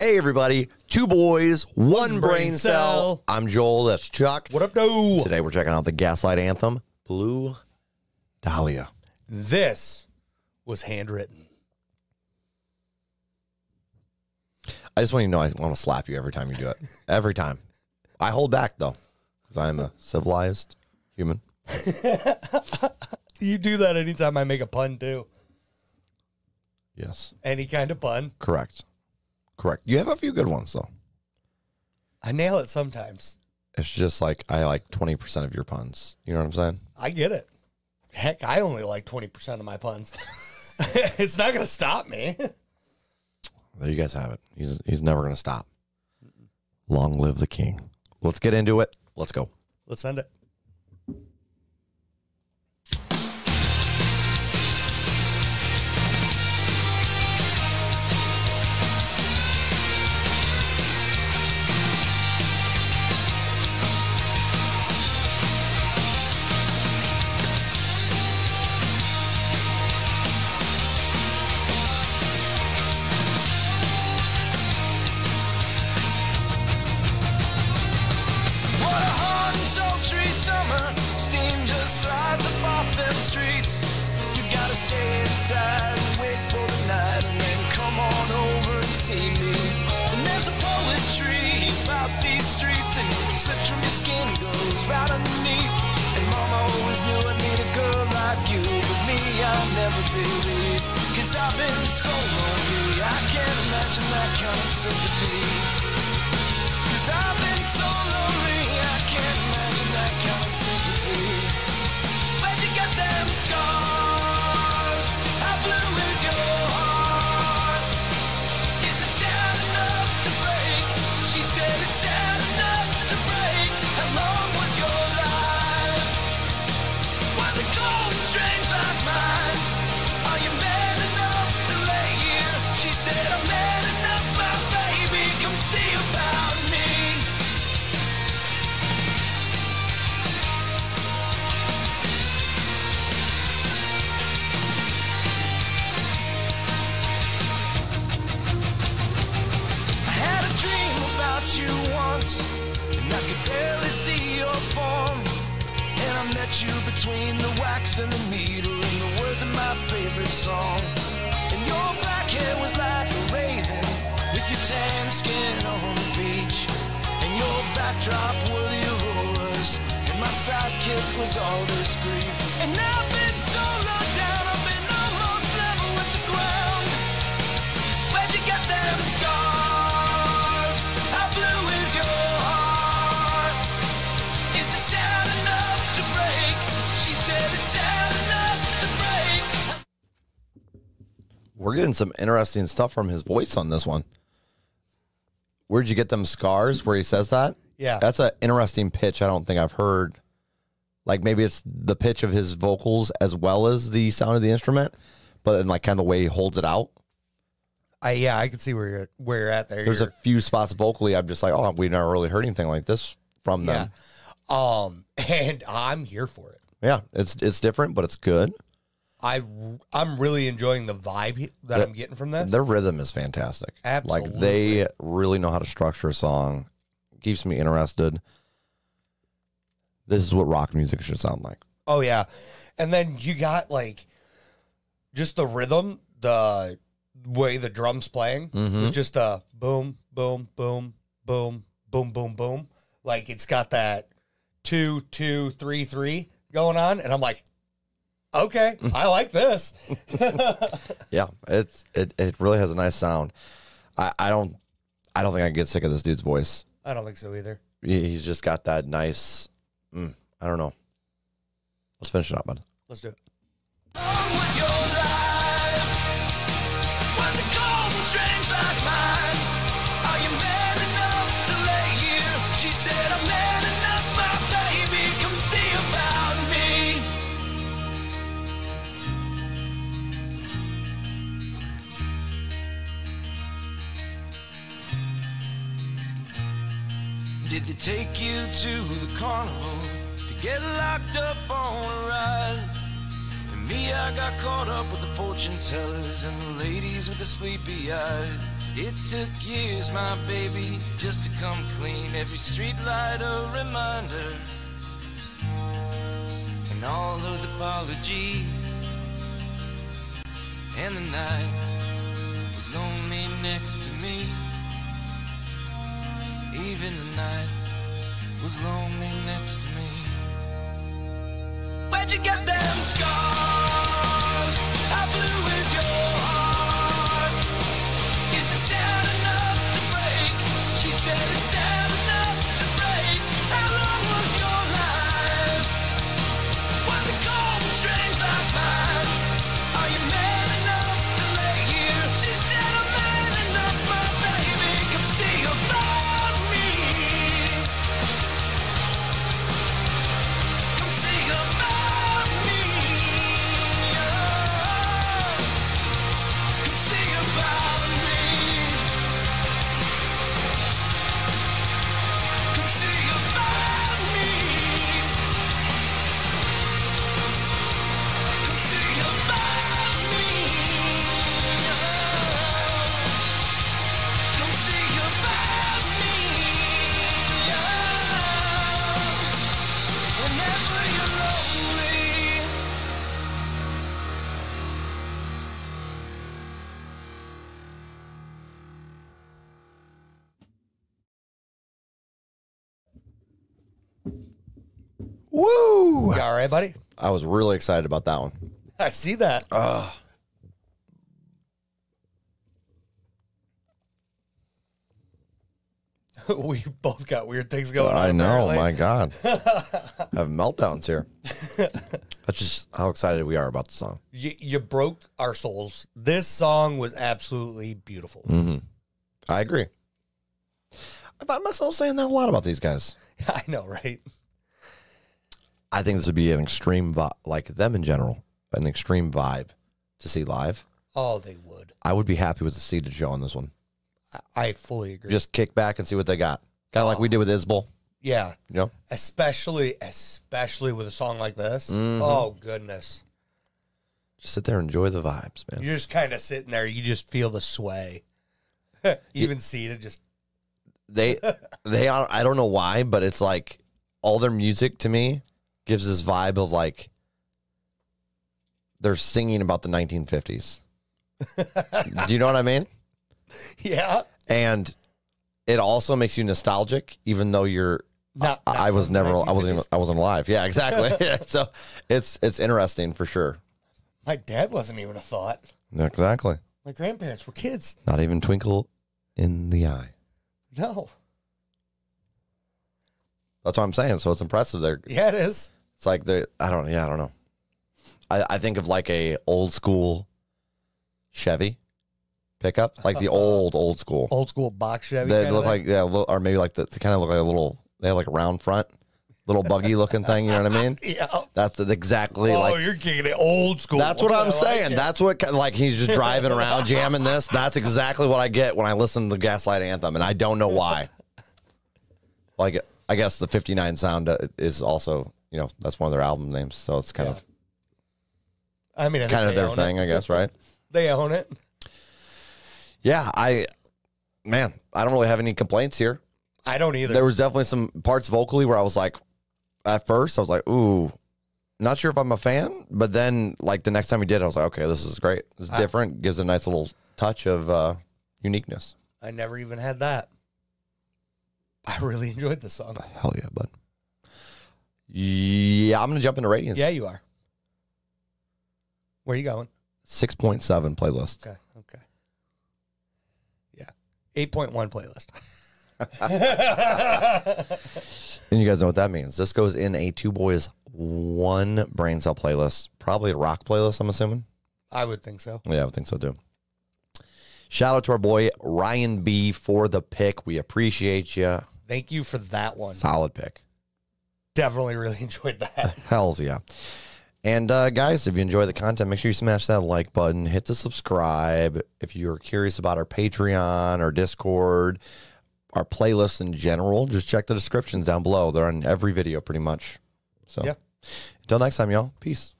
Hey, everybody. Two boys, one, brain, cell. cell. I'm Joel. That's Chuck. What up, no? Today we're checking out the Gaslight Anthem, Blue Dahlia. This was handwritten. I just want you to know I want to slap you every time you do it. every time. I hold back, though, because I'm a civilized human. You do that anytime I make a pun, too. Yes. Any kind of pun. Correct. Correct. You have a few good ones, though. I nail it sometimes. It's just like I like 20% of your puns. You know what I'm saying? I get it. Heck, I only like 20% of my puns. it's not going to stop me. There you guys have it. He's he's never going to stop. Long live the king. Let's get into it. Let's go. Let's end it. Slips from your skin, goes right underneath. And mama always knew I need a girl like you, but me, I'll never believe. Cause I've been so lonely, I can't imagine that kind of sympathy. Cause I've been so lonely, I can't I had a dream about you once, and I could barely see your form. And I met you between the wax and the needle, in the words of my favorite song. And your black was like a raven, with your tan skin on the beach. And your backdrop were the auroras, and my sidekick was all this grief. And I've been so low We're getting some interesting stuff from his voice on this one. Where'd you get them scars where he says that? Yeah. That's an interesting pitch. I don't think I've heard. Like maybe it's the pitch of his vocals as well as the sound of the instrument, but then like kind of the way he holds it out. I yeah, I can see where you're where you're at there. There's a You're- few spots vocally I'm just like, oh, we've never really heard anything like this from yeah. them. Um, and I'm here for it. Yeah, it's it's different, but it's good. I I'm really enjoying the vibe that The- I'm getting from this. Their rhythm is fantastic. Absolutely. Like they really know how to structure a song. Keeps me interested. This is what rock music should sound like. Oh yeah, and then you got like just the rhythm, the way the drums playing, Mm-hmm. just a boom, boom, boom, boom, boom, boom, boom. Like it's got that two, two, three, three going on, and I'm like, okay, I like this. Yeah, it's it, it really has a nice sound. I, I don't I don't think I can get sick of this dude's voice. I don't think so either. He- He's just got that nice. Mm, I don't know. Let's finish it up, bud. Let's do it. Did they take you to the carnival to get locked up on a ride? And me, I got caught up with the fortune tellers and the ladies with the sleepy eyes. It took years, my baby, just to come clean. Every streetlight a reminder. And all those apologies. And the night was lonely next to me. Even the night was lonely next to me. Where'd you get them scars? Woo! You all right, buddy? I was really excited about that one. I see that. we both got weird things going on. I know, apparently. my God. I have meltdowns here. That's just how excited we are about the song. You, you broke our souls. This song was absolutely beautiful. Mm. I agree. I find myself saying that a lot about these guys. I know, right? I think this would be an extreme vibe, like them in general, an extreme vibe to see live. Oh, they would. I would be happy with the seated show on this one. I, I fully agree. Just kick back and see what they got. Kind of like we did with Isbell, yeah, you know? especially especially with a song like this. Mm-hmm. Oh goodness, Just sit there and enjoy the vibes, man. you're just kind of sitting there. You just feel the sway. Even seated, just they they are I don't know why, but it's like all their music to me gives this vibe of like they're singing about the 1950s. Do you know what I mean? yeah. And it also makes you nostalgic, even though you're. Not, I, not I was never. I wasn't. Even, I wasn't alive. Yeah, exactly. yeah, so it's it's interesting for sure. My dad wasn't even a thought. Exactly. My grandparents were kids. Not even twinkle in the eye. No. That's what I'm saying. So it's impressive. They're Yeah, it is. It's like they I don't know, yeah, I don't know. I, I think of like a old school Chevy pickup, like the old old school. Old school box Chevy. They kinda look thing. like yeah, lo- or maybe like the, they kind of look like a little. They have like a round front, little buggy looking thing. You know what I mean? Yeah. That's the, exactly oh, like. you're kicking it old school. That's what I I'm like saying. it. That's what ki- like he's just driving around jamming this. That's exactly what I get when I listen to the Gaslight Anthem, and I don't know why. Like I guess the 59 sound uh, is also you know that's one of their album names, so it's kind Yeah. of I mean, I kind of their thing, It. I guess, right? They own it. Yeah, I man, I don't really have any complaints here. I don't either. There was definitely some parts vocally where I was like, at first I was like, ooh, not sure if I'm a fan, but then like the next time we did, it, I was like, okay, this is great. It's I- different, gives a nice little touch of uh, uniqueness. I never even had that. I really enjoyed the song. Hell yeah, bud. Yeah, I'm gonna jump into ratings. Yeah, you are. Where are you going? six point seven playlist. Okay. Okay. Yeah. 8.1 playlist. And you guys know what that means. This goes in a two boys one brain cell playlist, probably a rock playlist. I'm assuming. I would think so. Yeah, I would think so too. Shout out to our boy Ryan B for the pick. We appreciate you. Thank you for that one. Solid pick. Definitely really enjoyed that. Hells yeah. And uh, guys, if you enjoy the content, make sure you smash that like button, hit the subscribe. If you're curious about our Patreon or Discord, our playlists in general, just check the descriptions down below. They're on every video pretty much. So Yeah. until next time, y'all. Peace.